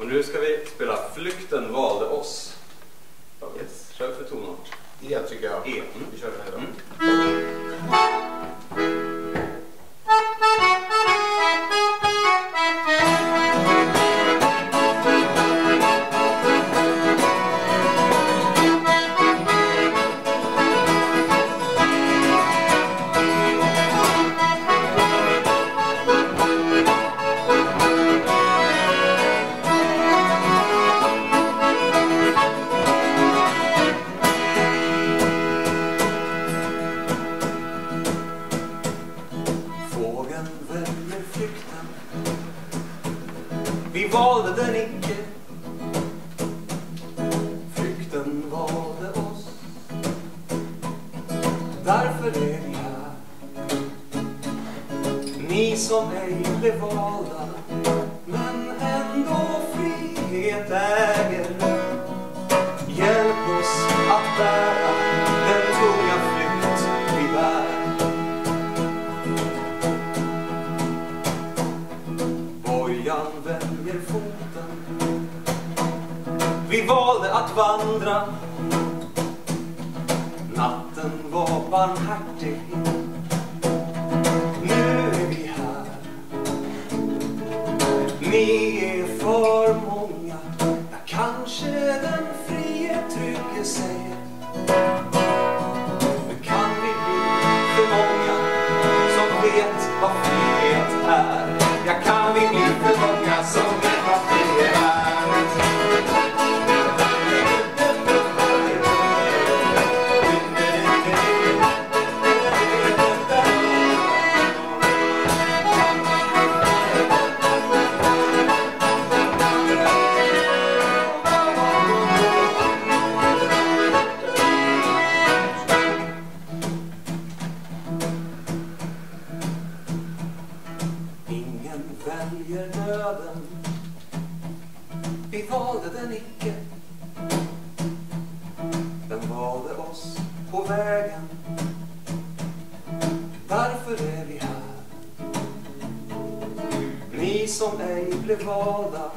Och nu ska vi spela Flykten valde oss. Yes. Kör för tonart. E tycker jag. E. Mm. Vi kör den här då. Mm. Vi valde den icke. Flykten valde oss. Därför är vi här. Ni som ej blev valda Men ändå frihet äger Hjälp oss att bära Vi valde att vandra. Natten var barmhärtig. Nu är vi här. Ni är förmån. Väljer nöden Vi valde den icke. Den valde oss på vägen. Därför är vi här? Ni som ej blev valda.